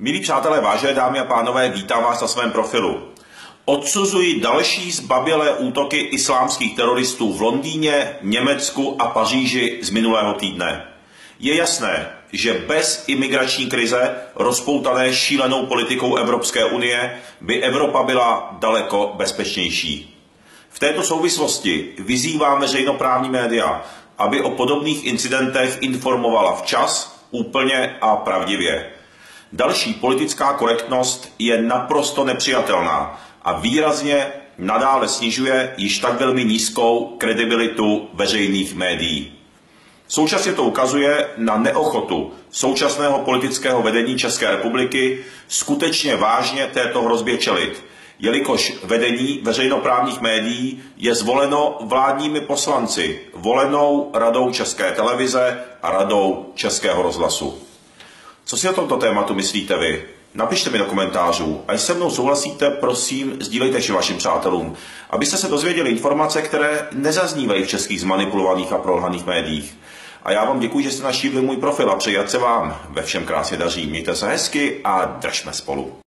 Milí přátelé, vážené dámy a pánové, vítám vás na svém profilu. Odsuzuji další zbabělé útoky islámských teroristů v Londýně, Německu a Paříži z minulého týdne. Je jasné, že bez imigrační krize, rozpoutané šílenou politikou Evropské unie, by Evropa byla daleko bezpečnější. V této souvislosti vyzývám veřejnoprávní média, aby o podobných incidentech informovala včas, úplně a pravdivě. Další politická korektnost je naprosto nepřijatelná a výrazně nadále snižuje již tak velmi nízkou kredibilitu veřejných médií. Současně to ukazuje na neochotu současného politického vedení České republiky skutečně vážně této hrozbě čelit, jelikož vedení veřejnoprávních médií je zvoleno vládními poslanci, volenou Radou České televize a Radou Českého rozhlasu. Co si o tomto tématu myslíte vy? Napište mi do komentářů a se mnou souhlasíte, prosím, sdílejte vše vašim přátelům, abyste se dozvěděli informace, které nezaznívají v českých zmanipulovaných a prolhaných médiích. A já vám děkuji, že jste naštívili můj profil a přeji, se vám ve všem krásně daří. Mějte se hezky a držme spolu.